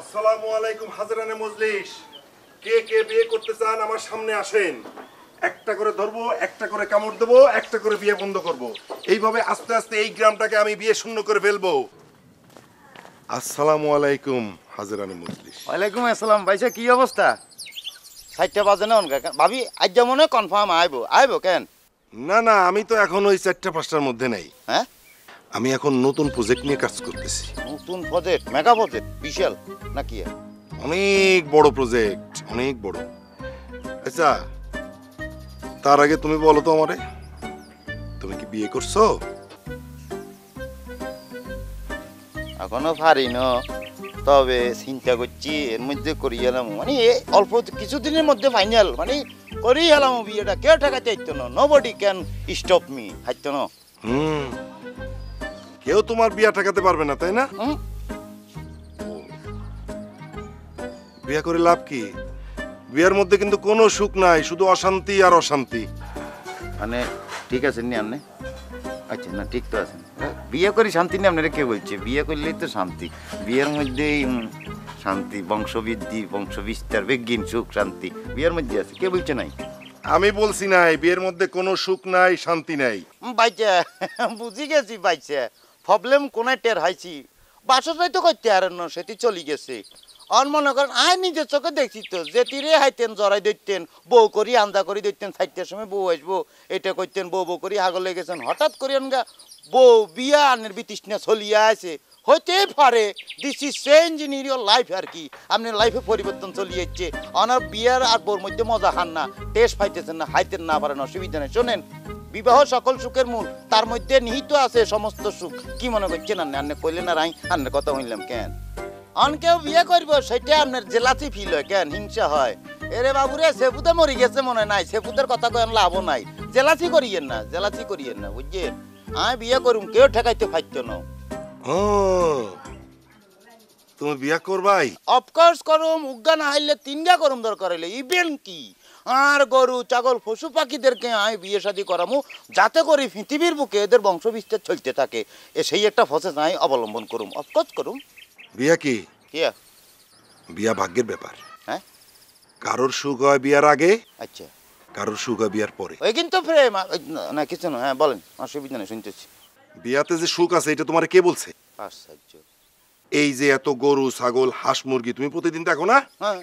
আসসালামু আলাইকুম হাজরানে মজলিস। কে কে বিয়ে করতে চান আমার সামনে আসেন। একটা করে ধরবো একটা করে কামড় দেবো একটা করে বিয়ে বন্ধ করব। এইভাবে আস্তে আস্তে এই গ্রামটাকে আমি বিয়ে শূন্য করে ফেলব। আসসালামু আলাইকুম হাজরানে মজলিস। ওয়ালাইকুম আসসালাম ভাইসা কি অবস্থা? সাইটটা বাজে না ভাবি আজ যেমন কনফার্ম আইবো। আইবো কেন? না না আমি তো এখন ওই চারটা পাঁচটার মধ্যে নেই। হ্যাঁ? আমি এখন নতুন প্রজেক্ট নিয়ে কাজ করতেছি। নতুন প্রজেক্ট মেগা প্রজেক্ট বিশাল? নাকি? অনেক বড় প্রজেক্ট অনেক বড়। আচ্ছা তার আগে তুমি বলো তো আমারে তুমি কি বিয়ে করছ? এখনও পারি না তবে চিন্তা করছি এর মধ্যে করি এলাম। মানে অল্প কিছুদিনের মধ্যে ফাইনাল মানে করি এলাম বিয়েটা। কেউ ঠেকাতে চাইতো না। Nobody can stop me হাইতো না। হুম। কেউ তোমার বিয়া ঠেকাতে পারবে না তাই না? বিয়া করে লাভ কি? বিয়ার মধ্যে কিন্তু কোনো সুখ নাই শুধু অশান্তি আর অশান্তি। মানে ঠিক আছে নি আপনি আচ্ছা না ঠিক তো আছেন বিয়ে করি শান্তি নেই আপনারা কে বলছে? বিয়ে করলেই তো শান্তি। বিয়ের মধ্যেই শান্তি বংশবৃদ্ধি বংশ বিস্তার বেগিন সুখ শান্তি। বিয়ের মধ্যে আছে কে বলছে নাই? আমি বলছি নাই বিয়ের মধ্যে কোনো সুখ নাই শান্তি নাই। বাইচে বুঝি গেছি বাইচে প্রবলেম কোনে টের হাইছি? বাসটাই তো করতে আর ন, সেটি চলি গেছে। অন মনে করেন আয় নিজের চোখে দেখছি তো যে তীরে হাইতেন, জড়াই ধরতেন, বউ করি আন্দা করি ধরতেন চারটার সময় বউ আসব, এটা করতেন বউ বউ করি, হাগলে গেছেন। হঠাৎ করি আনগা বউ বিয়া আনের বিতৃষ্ণা চলিয়া আছে। হইতে পারে। This is change in your life আর কি। আপনার লাইফে পরিবর্তন চলিয়েছে অনার বিয়ার আর বউর মধ্যে মজা খান না। টেস্ট পাইতেছেন না হাইতেন না পারেন অসুবিধা নেই। শোনেন, বিবাহ সকল সুখের মূল। তার মধ্যে নিহিত আছে সমস্ত সুখ। কি মনে করছেন আন্নে আন্নে কইলেন আর আই আন্নের কথা হইলাম কেন? অন কেউ বিয়ে করব, সেটা আপনার জেলাতি ফিল হয় কেন? হিংসা হয়। এরে বাবুরে, সেপুতে মরি গেছে মনে নাই। সেপুতের কথা কয়েন লাভও নাই। জেলাচি করিয়েন না জেলাচি করিয়েন না, বুঝছেন? আমি বিয়ে করুম, কেউ ঠেকাইতে পারতো না। ও তুমি বিয়া করবাই? অফকোর্স করুম উজ্ঞা না হাইলে তিনগা করুম দরকার হইলে। ইভেন কি? আর গরু ছাগল পশু পাখিদেরকে আমি বিয়ে শাদি করামু যাতে করে পৃথিবীর বুকে এদের বংশ বিস্তার চলতে থাকে। এ সেই একটা প্রসেস আমি অবলম্বন করুম। অফকোর্স করুম। বিয়া কি? কি বিয়া ভাগ্যের ব্যাপার। হ্যাঁ? কারোর সুখ হয় বিয়ার আগে আচ্ছা। কারোর সুখ হয় বিয়ার পরে। ওই কিন্তু প্রেম না- না কিছু না হ্যাঁ বলেন অসুবিধা নেই শুনতেছি। বিয়াতে যে সুখ আছে এটা তোমার কে বলছে? আশ্চর্য। এই যে এত গরু ছাগল হাঁস মুরগি তুমি প্রতিদিন দেখো না? হ্যাঁ।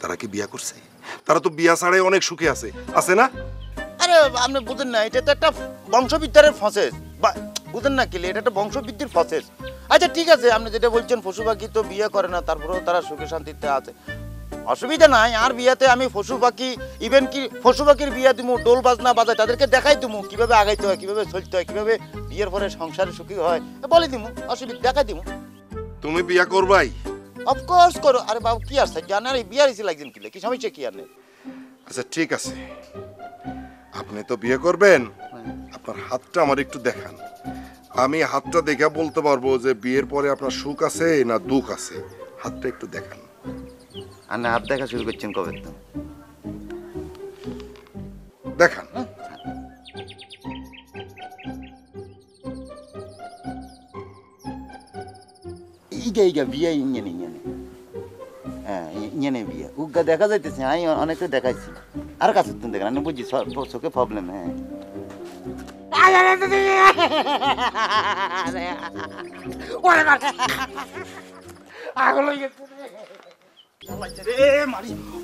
তারা কি বিয়া করছে? তারা তো বিয়া ছাড়াই অনেক সুখে আছে। আছে না? আরে আপনি বুঝেন না এটা তো একটা বংশবিদ্যারের প্রসেস বা বুঝেন না কি এটা একটা বংশবৃদ্ধির প্রসেস আচ্ছা ঠিক আছে আপনি যেটা বলছেন পশু পাখি তো বিয়ে করে না তারপরেও তারা সুখে শান্তিতে আছে। অসুবিধা নাই আর বিয়াতে আমি পশু পাখি ইভেন কি পশু পাখির বিয়া দিমু ডোল বাজনা বাজাই তাদেরকে দেখাই দিমু কীভাবে আগাইতে হয় কীভাবে চলতে হয় কীভাবে বিয়ের পরে সংসারে সুখী হয় বলে দিমু অসুবিধা দেখাই দিমু। তুমি বিয়া করবাই? অফকোর্স করো আরে বাবু কি আসছে জানার এই বিয়ার ইসি লাগছেন কিলে কি সমস্যা কি আর নেই আচ্ছা ঠিক আছে। আপনি তো বিয়ে করবেন আপনার হাতটা আমার একটু দেখান। আমি হাতটা দেখে বলতে পারব যে বিয়ের পরে আপনার সুখ আছে না দুঃখ আছে। হাতটা একটু দেখান। আর না হাত দেখা শুরু করছেন কবে? তো দেখান ইগা ইগা বিয়া ইঞ্জানে ইঞ্জানে। হ্যাঁ ইঞ্জানে বিয়া। উগা দেখা যাইতেছে আমি দেখাইছি। আর কাছে তুমি দেখেন আমি চোখে প্রবলেম হ্যাঁ।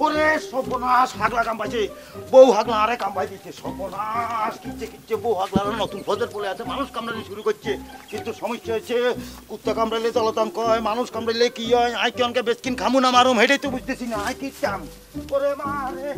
ওরে, সর্বনাশ, হাগলা কাম্পাইছে বউ হাগলা আরে কাম্পাই দিচ্ছে। সর্বনাশ, কিচ্ছে কিচ্ছে। বউ হাগলা নতুন ফজর পড়ে আছে। মানুষ কামড়ানি শুরু করছে। কিন্তু সমস্যা হচ্ছে, কুত্তা কামড়াইলে দলতাম কয়, মানুষ কামড়াইলে কি হয়? আই কি অনকে বেসকিন খামু না মারুম? হেঁটে তো বুঝতেছি না। আই কিচ্ছাম ওরে মা রে।